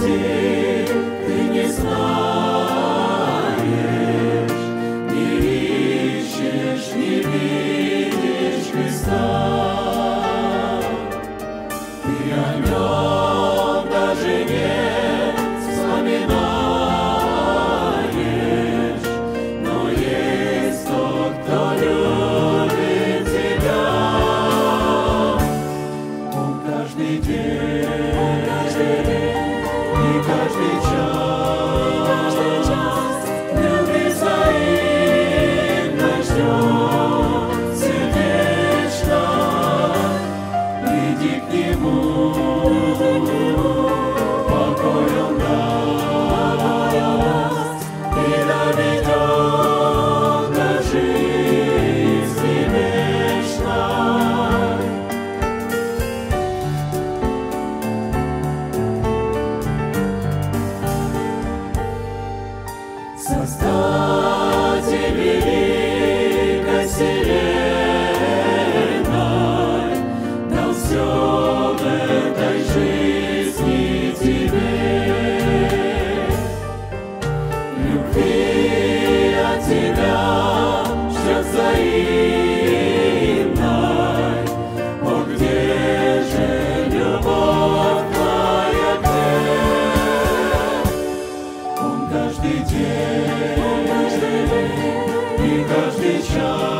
see. because we chose.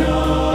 shine.